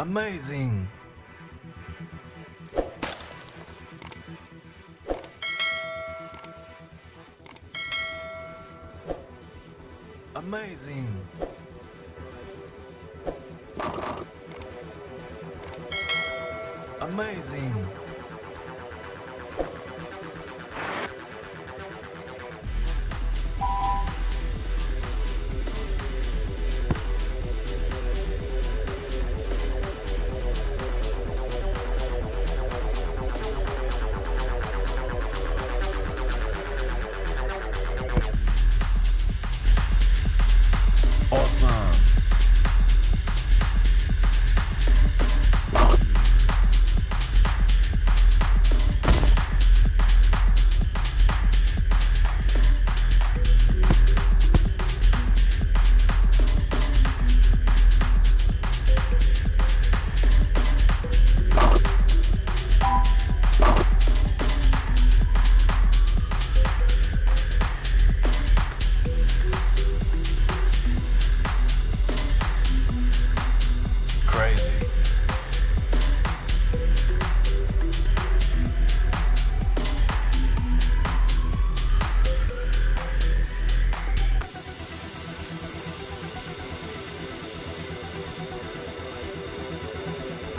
Amazing. Amazing. Amazing.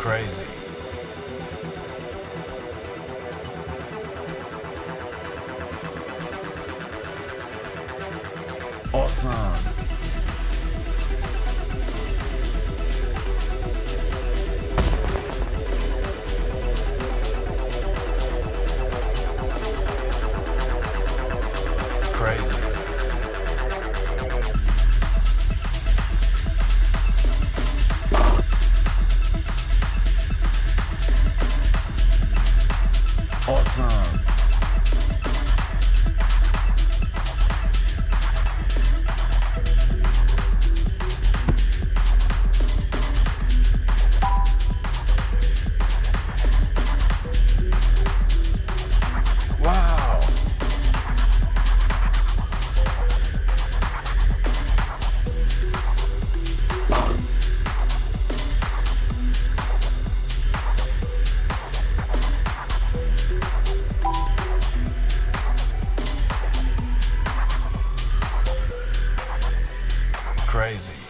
Crazy. Awesome. Crazy. sun. crazy.